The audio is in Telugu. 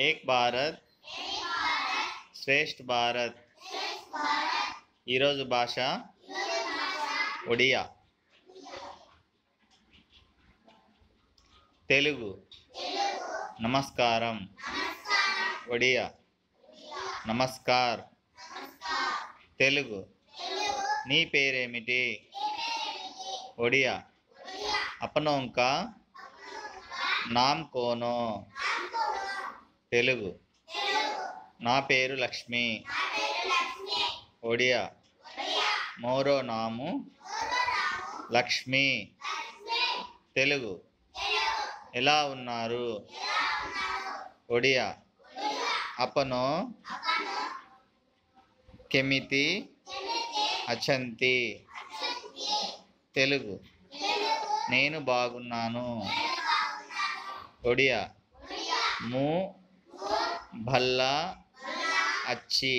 ఏక్ భారత్. శ్రేష్ఠ భారత్. ఈరోజు భాష ఒడియా. తెలుగు. నమస్కారం. ఒడియా. నమస్కార్. తెలుగు. నీ పేరేమిటి? ఒడియా. అపనోంక నామ్ కోనో తెలుగు. నా పేరు లక్ష్మి. ఒడియా. మోరో నాము లక్ష్మి. తెలుగు. ఎలా ఉన్నారు? ఒడియా. అపనో కెమితి. అచంతి. తెలుగు. నేను బాగున్నాను. ఒడియా. ము. भल्ला अच्छी।